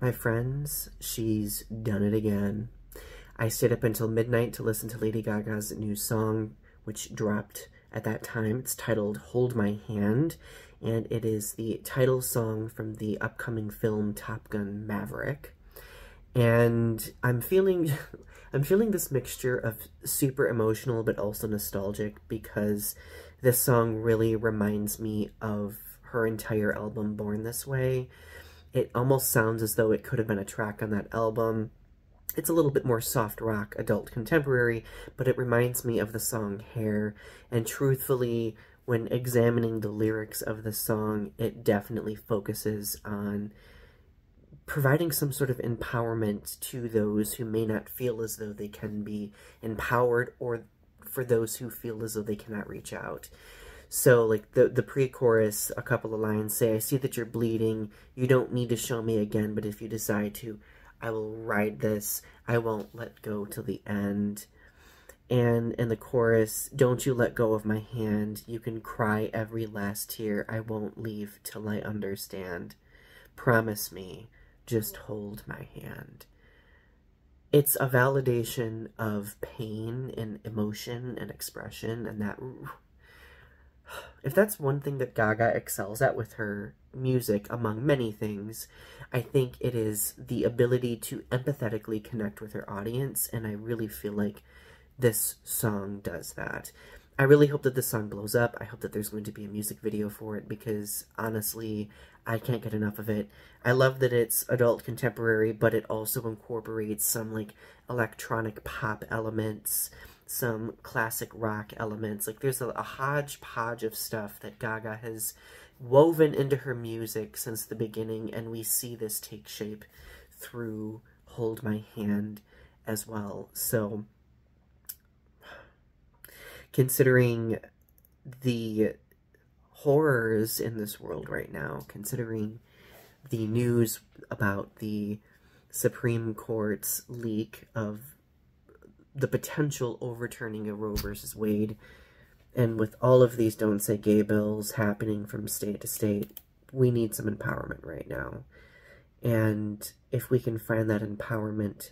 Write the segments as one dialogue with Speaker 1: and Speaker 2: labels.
Speaker 1: My friends, she's done it again. I stayed up until midnight to listen to Lady Gaga's new song, which dropped at that time. It's titled Hold My Hand, and it is the title song from the upcoming film Top Gun Maverick. And I'm feeling I'm feeling this mixture of super emotional but also nostalgic because this song really reminds me of her entire album Born This Way. It almost sounds as though it could have been a track on that album. It's a little bit more soft rock, adult contemporary, but it reminds me of the song Hair, and truthfully, when examining the lyrics of the song, it definitely focuses on providing some sort of empowerment to those who may not feel as though they can be empowered or for those who feel as though they cannot reach out. So, like, the, the pre-chorus, a couple of lines say, I see that you're bleeding. You don't need to show me again, but if you decide to, I will ride this. I won't let go till the end. And in the chorus, don't you let go of my hand. You can cry every last tear. I won't leave till I understand. Promise me, just hold my hand. It's a validation of pain and emotion and expression, and that if that's one thing that Gaga excels at with her music, among many things, I think it is the ability to empathetically connect with her audience, and I really feel like this song does that. I really hope that this song blows up. I hope that there's going to be a music video for it because honestly, I can't get enough of it. I love that it's adult contemporary, but it also incorporates some like electronic pop elements some classic rock elements. Like there's a, a hodgepodge of stuff that Gaga has woven into her music since the beginning, and we see this take shape through Hold My Hand as well. So, considering the horrors in this world right now, considering the news about the Supreme Court's leak of the potential overturning of Roe versus Wade, and with all of these don't say gay bills happening from state to state, we need some empowerment right now. And if we can find that empowerment,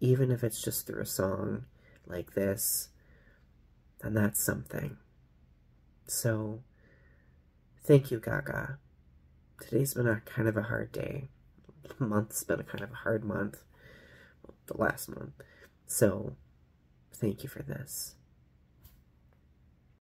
Speaker 1: even if it's just through a song like this, then that's something. So, thank you, Gaga. Today's been a kind of a hard day. month's been a kind of a hard month. The last month. So, Thank you for this.